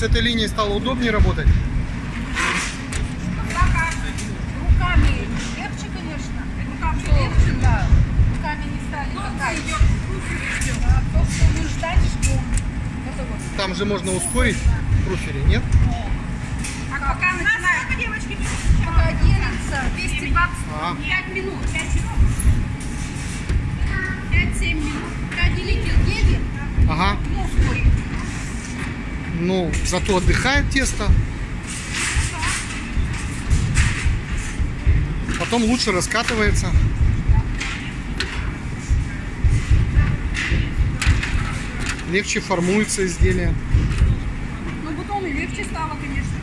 с этой линией стало удобнее работать? Руками легче, конечно. Руками легче, да. Руками не стали. Ну, пока идем. То, что мы ждать, что... Вот. Там же можно ускорить в нет? А пока начинаем. Сколько, девочки, Пока делится 220. А. 5 минут, 5 минут. 5-7 минут. Ну, зато отдыхает тесто. Потом лучше раскатывается. Легче формуется изделие. Ну, потом и легче стало, конечно.